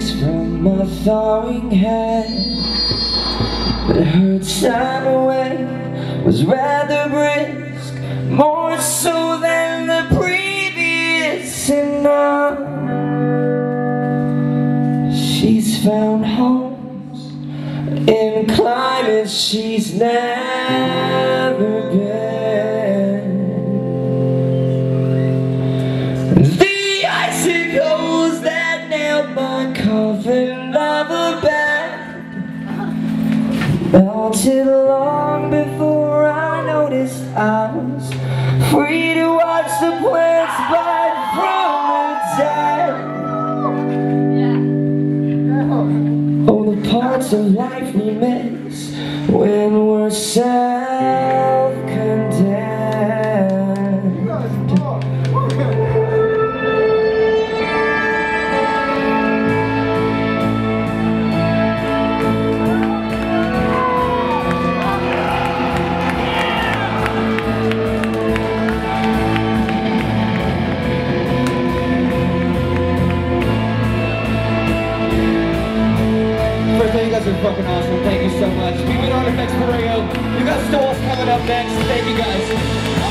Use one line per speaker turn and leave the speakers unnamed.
from my thawing head. But her time away was rather brisk More so than the previous. And now She's found homes In climates she's never been. Coffin of a bed Melted long before I noticed I was free to watch the plants bud from the dead. Oh, the parts of life we miss when we're self-condemned.
Guys are fucking awesome. Thank you so much. We've been Artifex Pereo. You got Stolas coming up next. Thank you guys.